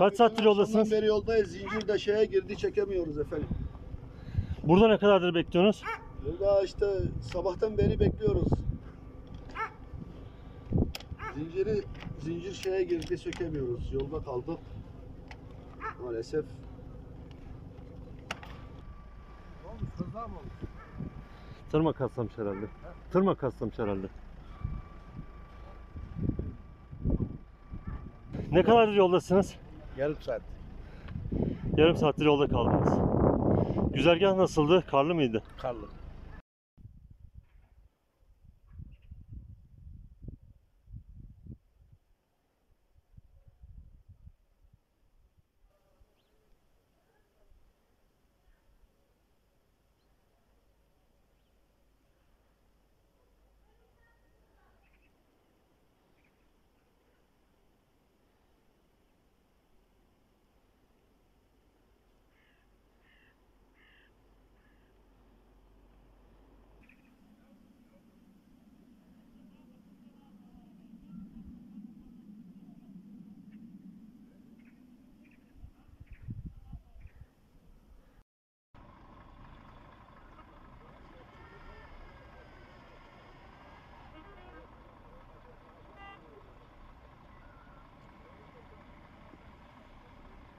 Kaç saattir yoldasınız? Beri yoldayız. Zincir de şeye girdi çekemiyoruz efendim. Burada ne kadardır bekliyorsunuz? Burada işte sabahtan beri bekliyoruz. Zinciri zincir şeye girdi sökemiyoruz. Yolda kaldık. Maalesef. Tırma kaslamış herhalde. Tırma kaslamış herhalde. Ne kadardır yoldasınız? Yarım saat. Yarım saattir yolda kaldınız. Güzergah nasıldı? Karlı mıydı? Karlı.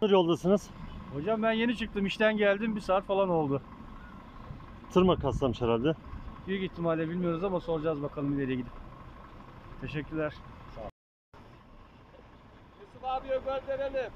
Yoldasınız. Hocam ben yeni çıktım işten geldim bir saat falan oldu. Tırma kaslamış herhalde. Büyük ihtimalle bilmiyoruz ama soracağız bakalım ileriye gidip. Teşekkürler. Yusuf abiye gönderelim.